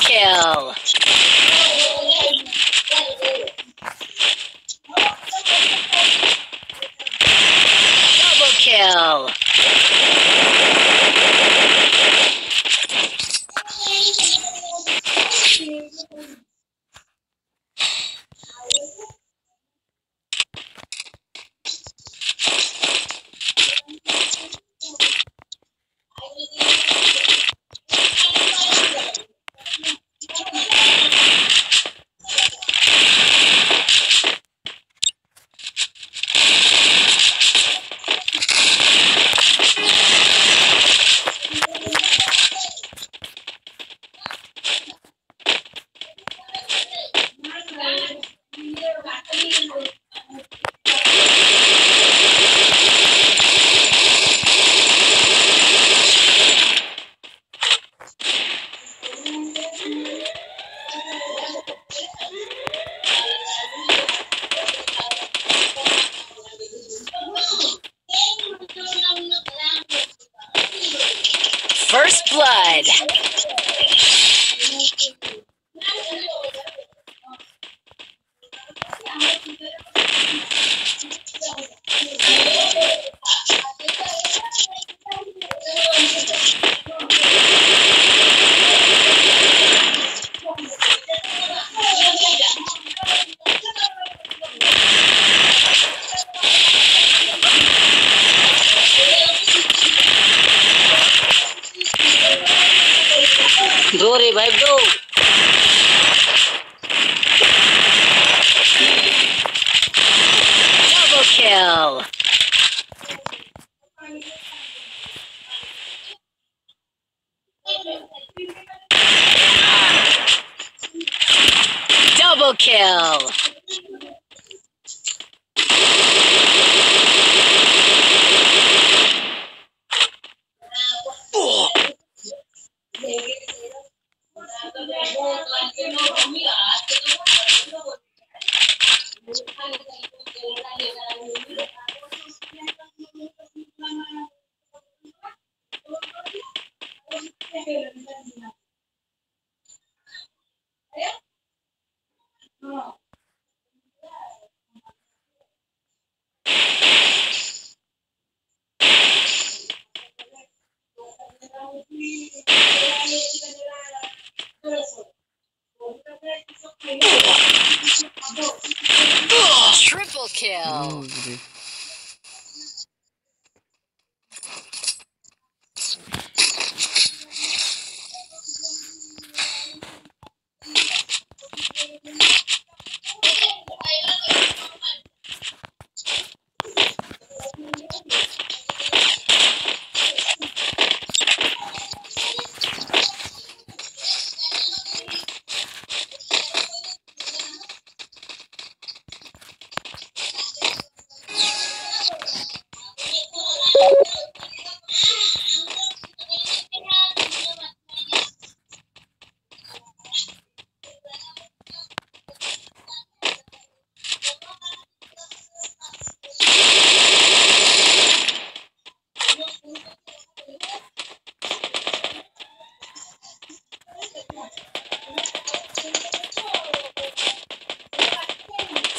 kill. Double kill. First Blood. Dali, vibe go. Double kill. Double kill. Triple kill.